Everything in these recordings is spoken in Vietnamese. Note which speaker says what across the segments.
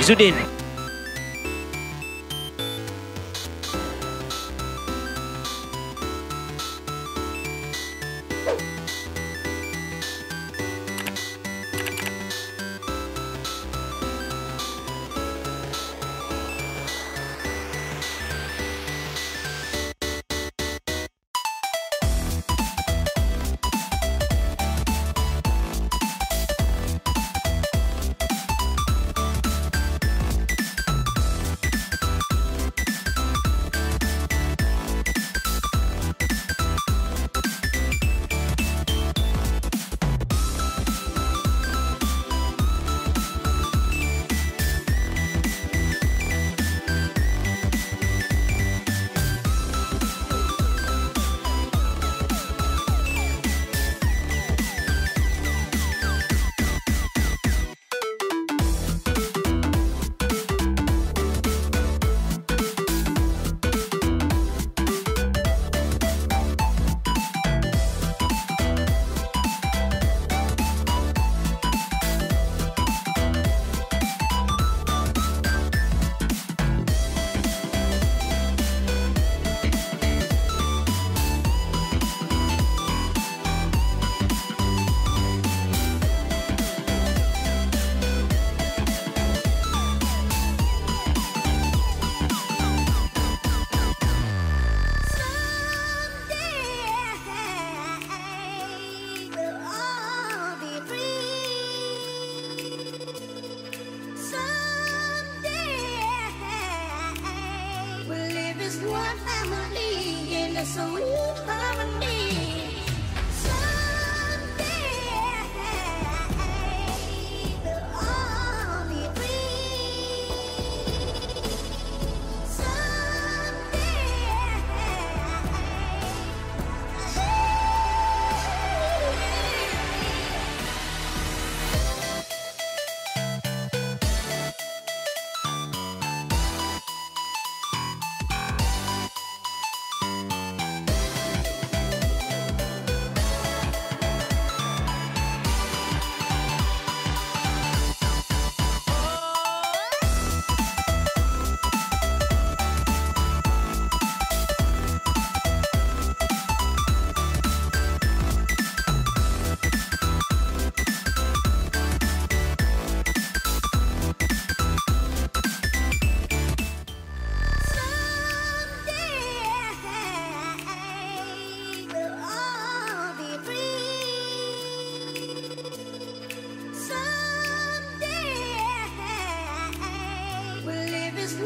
Speaker 1: Izzuddin.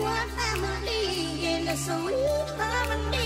Speaker 2: One family in the sweet harmony.